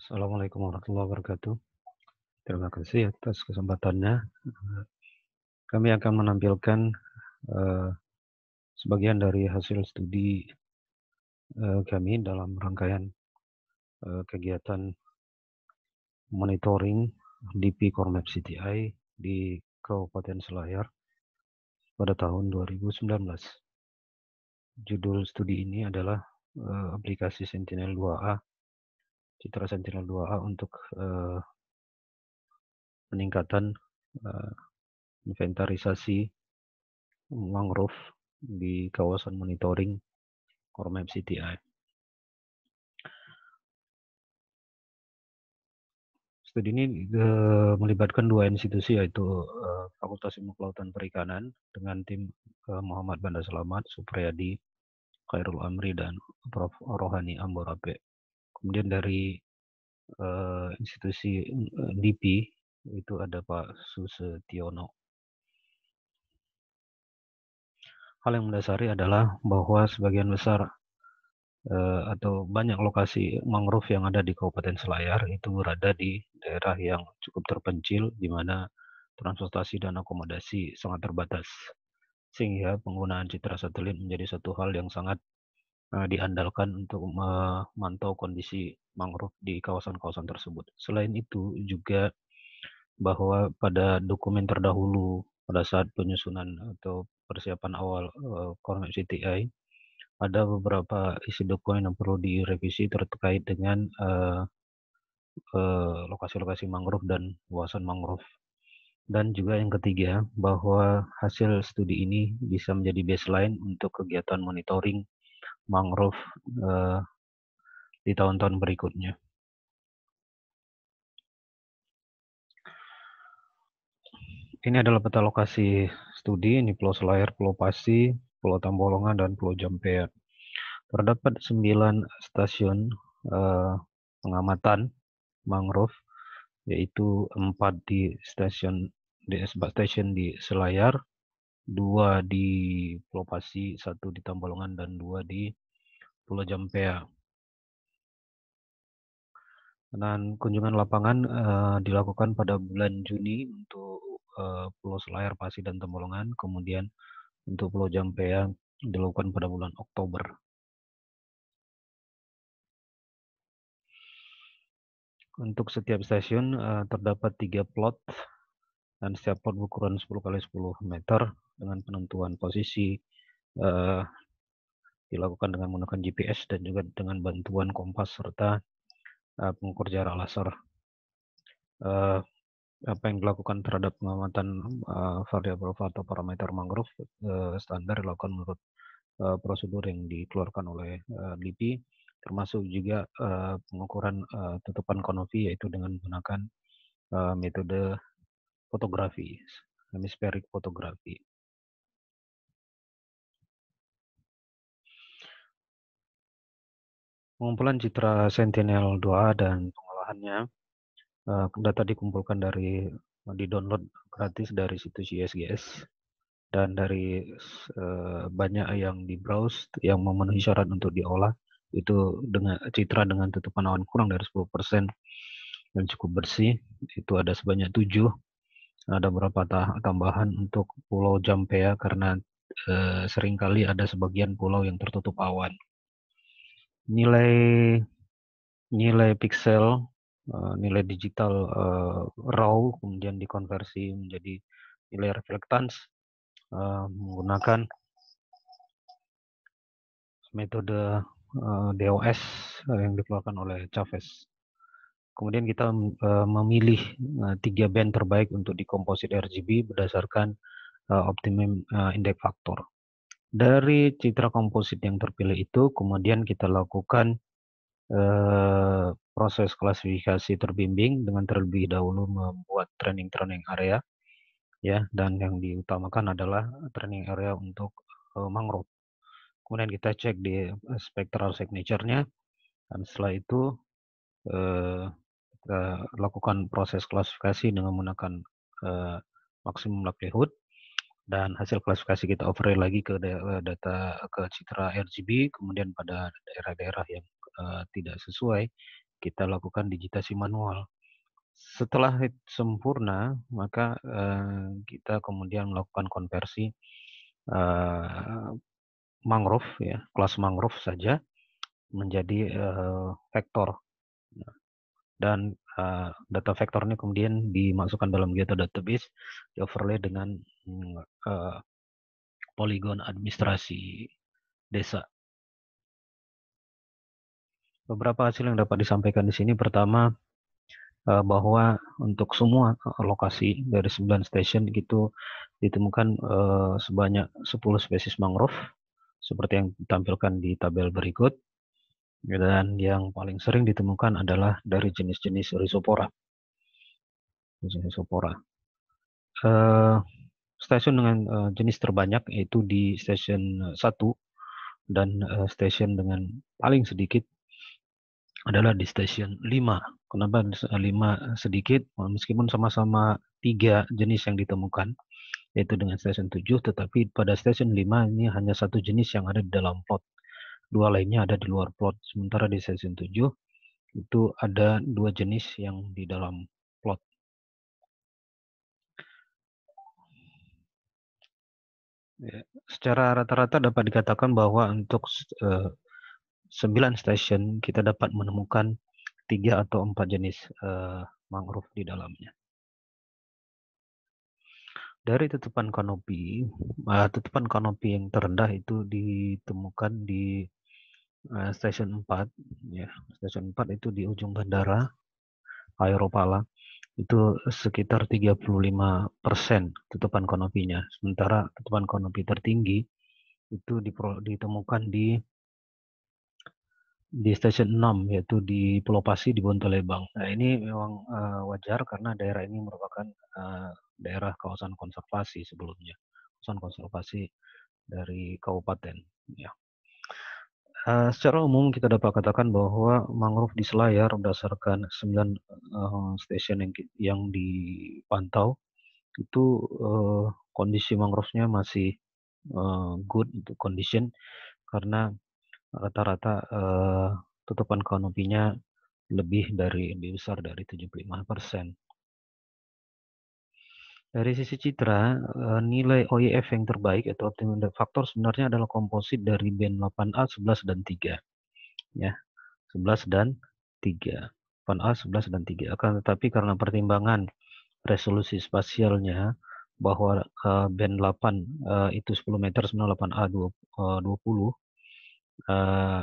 Assalamualaikum warahmatullahi wabarakatuh. Terima kasih atas kesempatannya. Kami akan menampilkan uh, sebagian dari hasil studi uh, kami dalam rangkaian uh, kegiatan monitoring DP Cormap CTI di Kabupaten Selayar pada tahun 2019. Judul studi ini adalah uh, aplikasi Sentinel 2A Citra Sentinel 2A untuk uh, peningkatan uh, inventarisasi mangrove di kawasan monitoring Core CTI. Studi ini uh, melibatkan dua institusi yaitu uh, Fakultas Ilmu Kelautan Perikanan dengan tim uh, Muhammad Banda Selamat, Supriyadi, Khairul Amri dan Prof. Rohani Amborape. Kemudian dari uh, institusi uh, DP itu ada Pak Susetiono. Hal yang mendasari adalah bahwa sebagian besar uh, atau banyak lokasi mangrove yang ada di Kabupaten Selayar itu berada di daerah yang cukup terpencil di mana transportasi dan akomodasi sangat terbatas. Sehingga penggunaan citra satelit menjadi satu hal yang sangat uh, diandalkan untuk memantau kondisi mangrove di kawasan-kawasan tersebut. Selain itu juga bahwa pada dokumen terdahulu pada saat penyusunan atau persiapan awal uh, Cornet CTI ada beberapa isi dokumen yang perlu direvisi terkait dengan uh, uh, lokasi-lokasi mangrove dan luasan mangrove. Dan juga yang ketiga, bahwa hasil studi ini bisa menjadi baseline untuk kegiatan monitoring mangrove uh, di tahun-tahun berikutnya. Ini adalah peta lokasi studi, ini Pulau Selayar, Pulau Pasi, Pulau Tambolongan, dan Pulau Jampea. Terdapat sembilan stasiun uh, pengamatan mangrove, yaitu empat di stasiun di Station di Selayar, dua di Pulau Pasi, satu di Tambolongan, dan dua di Pulau Jampea. Dan kunjungan lapangan uh, dilakukan pada bulan Juni untuk uh, Pulau Selayar, Pasi, dan Tambolongan. Kemudian untuk Pulau Jampea dilakukan pada bulan Oktober. Untuk setiap stasiun uh, terdapat tiga plot dan setiap plot berukuran 10 kali 10 meter dengan penentuan posisi uh, dilakukan dengan menggunakan GPS dan juga dengan bantuan kompas serta uh, pengukur jarak laser. Uh, apa yang dilakukan terhadap pengamatan uh, variabel atau parameter mangrove uh, standar dilakukan menurut uh, prosedur yang dikeluarkan oleh uh, LIPI, termasuk juga uh, pengukuran uh, tutupan konopi yaitu dengan menggunakan uh, metode fotografi, hemispheric fotografi. Pengumpulan citra Sentinel-2 dan pengolahannya uh, data dikumpulkan dari di-download gratis dari situs ISGS dan dari uh, banyak yang di-browse yang memenuhi syarat untuk diolah. Itu dengan citra dengan tutupan awan kurang dari 10% dan cukup bersih. Itu ada sebanyak tujuh. Ada beberapa tambahan untuk Pulau Jampea karena eh, sering kali ada sebagian pulau yang tertutup awan. Nilai nilai pixel, eh, nilai digital eh, raw kemudian dikonversi menjadi nilai reflectance eh, menggunakan metode eh, DOS yang dikeluarkan oleh Chavez. Kemudian kita uh, memilih uh, tiga band terbaik untuk di composite RGB berdasarkan uh, optimum uh, index factor. Dari citra komposit yang terpilih itu, kemudian kita lakukan uh, proses klasifikasi terbimbing dengan terlebih dahulu membuat training-training area, ya, dan yang diutamakan adalah training area untuk uh, mangrove. Kemudian kita cek di spectral signature-nya, dan setelah itu uh, kita lakukan proses klasifikasi dengan menggunakan uh, maksimum likelihood dan hasil klasifikasi kita overlay lagi ke eh, data ke citra RGB kemudian pada daerah-daerah yang uh, tidak sesuai kita lakukan digitasi manual. Setelah sempurna, maka uh, kita kemudian melakukan konversi uh, mangrove ya, kelas mangrove saja menjadi uh, vektor. Dan uh, data vektor ini kemudian dimasukkan dalam Geoto database, di overlay dengan uh, poligon administrasi desa. Beberapa hasil yang dapat disampaikan di sini pertama uh, bahwa untuk semua lokasi dari 9 station itu ditemukan sebanyak 10 spesies mangrove seperti yang ditampilkan di tabel berikut dan yang paling sering ditemukan adalah dari jenis-jenis Rhizopora. Rhizopora. Uh, stasiun dengan uh, jenis terbanyak yaitu di stasiun 1 dan uh, stasiun dengan paling sedikit adalah di stasiun 5. Kenapa 5 sedikit? Meskipun sama-sama tiga jenis yang ditemukan, yaitu dengan stasiun 7, tetapi pada stasiun 5 ini hanya satu jenis yang ada di dalam plot. Dua lainnya ada di luar plot. Sementara di stasiun 7 itu ada dua jenis yang di dalam plot. Ya, secara rata-rata dapat dikatakan bahwa untuk uh, 9 stasiun kita dapat menemukan tiga atau empat jenis uh, mangrove di dalamnya. Dari tutupan kanopi, uh, tutupan kanopi yang terendah itu ditemukan di uh, stasiun 4, ya. Stasiun 4 itu di ujung bandara Aeropala itu sekitar 35% tutupan kanopinya. Sementara tutupan kanopi tertinggi itu ditemukan di di stasiun 6 yaitu di Pulau Pasi di Bontolebang. Nah, ini memang uh, wajar karena daerah ini merupakan uh, daerah kawasan konservasi sebelumnya. Kawasan konservasi dari kabupaten ya. Uh, secara umum kita dapat katakan bahwa mangrove di Selayar berdasarkan 9 uh, stasiun yang yang dipantau itu uh, kondisi mangrove-nya masih uh, good condition karena rata-rata uh, tutupan kanopinya lebih dari lebih besar dari 75%. Dari sisi citra, uh, nilai OIF yang terbaik atau optimum faktor sebenarnya adalah komposit dari band 8A, 11 dan 3. Ya. 11 dan 3. 8A, 11 dan 3. Akan tetapi karena pertimbangan resolusi spasialnya bahwa uh, band 8 uh, itu 10 meter, 98A 20, uh, 20 uh,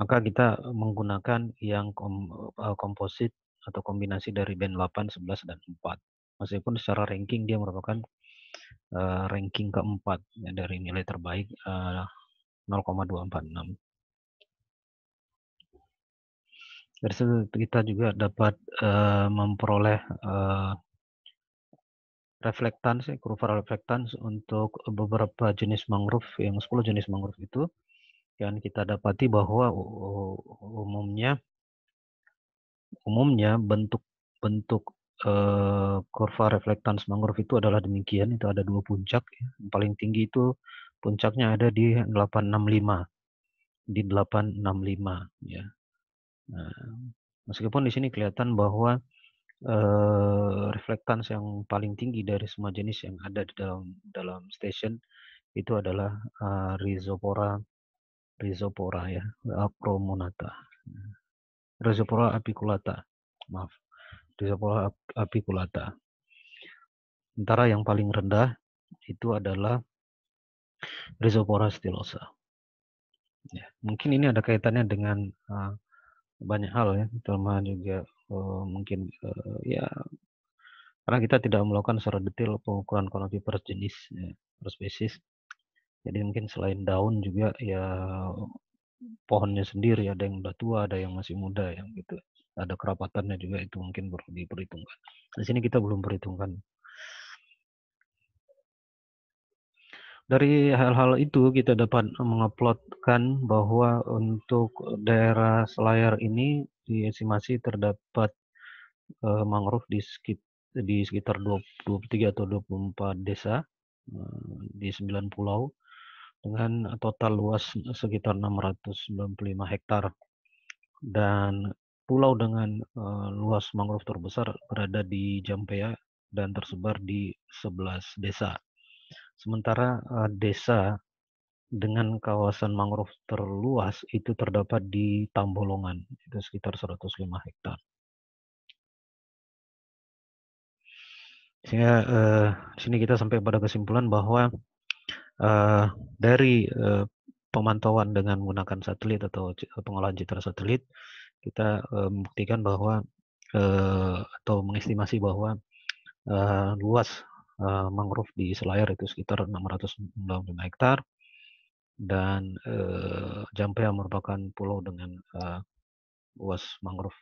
maka kita menggunakan yang kom, komposit atau kombinasi dari band 8, 11, dan 4. Meskipun secara ranking dia merupakan uh, ranking keempat ya, dari nilai terbaik uh, 0,246. Dari situ kita juga dapat uh, memperoleh uh, reflektans, kurva reflektans untuk beberapa jenis mangrove yang 10 jenis mangrove itu dan kita dapati bahwa umumnya umumnya bentuk bentuk uh, kurva reflektans mangrove itu adalah demikian itu ada dua puncak ya. yang paling tinggi itu puncaknya ada di 865 di 865 ya nah, meskipun di sini kelihatan bahwa uh, reflektans yang paling tinggi dari semua jenis yang ada di dalam dalam station itu adalah uh, Rhizopora Rhizopora ya, Acromonata. Rhizopora apiculata. Maaf. Rhizopora apiculata. Sementara yang paling rendah itu adalah Rhizopora stylosa. Ya, mungkin ini ada kaitannya dengan uh, banyak hal ya, terutama juga uh, mungkin uh, ya karena kita tidak melakukan secara detail pengukuran konopi per jenis ya, per spesies jadi mungkin selain daun juga ya pohonnya sendiri ada yang udah tua, ada yang masih muda yang gitu. Ada kerapatannya juga itu mungkin perlu diperhitungkan. Di sini kita belum perhitungkan. Dari hal-hal itu kita dapat menguploadkan bahwa untuk daerah Selayar ini di estimasi terdapat uh, mangrove di sekitar di sekitar 23 atau 24 desa uh, di 9 pulau dengan total luas sekitar 695 hektar dan pulau dengan uh, luas mangrove terbesar berada di Jampea dan tersebar di 11 desa. Sementara uh, desa dengan kawasan mangrove terluas itu terdapat di Tambolongan, itu sekitar 105 hektar. Sehingga uh, sini kita sampai pada kesimpulan bahwa uh, dari uh, pemantauan dengan menggunakan satelit atau pengolahan citra satelit, kita uh, membuktikan bahwa uh, atau mengestimasi bahwa uh, luas uh, mangrove di Selayar itu sekitar 695 hektar dan uh, Jampea merupakan pulau dengan uh, luas mangrove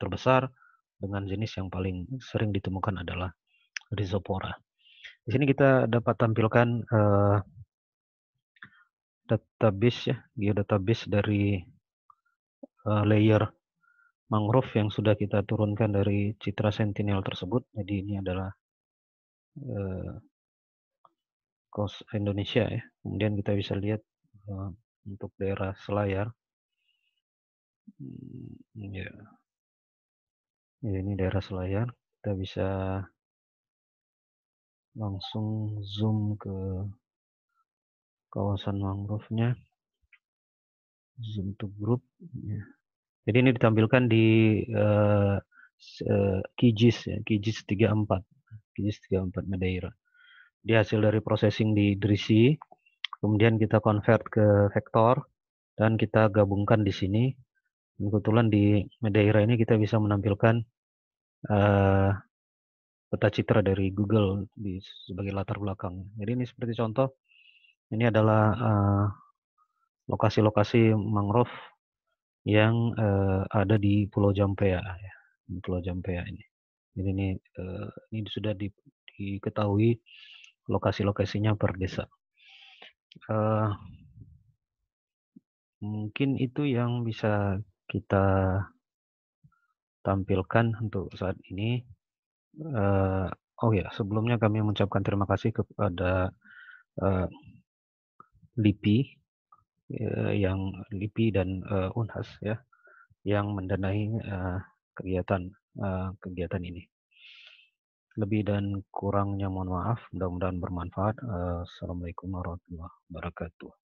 terbesar dengan jenis yang paling sering ditemukan adalah Rhizopora. Di sini kita dapat tampilkan uh, database ya, geodatabase dari uh, layer mangrove yang sudah kita turunkan dari Citra Sentinel tersebut. Jadi ini adalah uh, kos Indonesia ya. Kemudian kita bisa lihat uh, untuk daerah Selayar. Hmm, ya. ya, ini daerah Selayar. Kita bisa langsung zoom ke kawasan mangrove-nya zoom to group ya. jadi ini ditampilkan di uh, uh, QGIS ya QGIS 34 QGIS 34 Madeira dia hasil dari processing di Drisi kemudian kita convert ke vektor dan kita gabungkan di sini kebetulan di Madeira ini kita bisa menampilkan uh, peta citra dari Google di sebagai latar belakang. Jadi ini seperti contoh, ini adalah uh, lokasi-lokasi mangrove yang uh, ada di Pulau Jampea, ya, di Pulau Jampea ini. Jadi ini uh, ini sudah di, diketahui lokasi-lokasinya per desa. Uh, mungkin itu yang bisa kita tampilkan untuk saat ini. Uh, oh ya, sebelumnya kami mengucapkan terima kasih kepada uh, LIPI yang LIPI dan uh, Unhas ya yang mendanai uh, kegiatan kegiatan ini. Lebih dan kurangnya mohon maaf, mudah-mudahan bermanfaat. Assalamualaikum warahmatullahi wabarakatuh.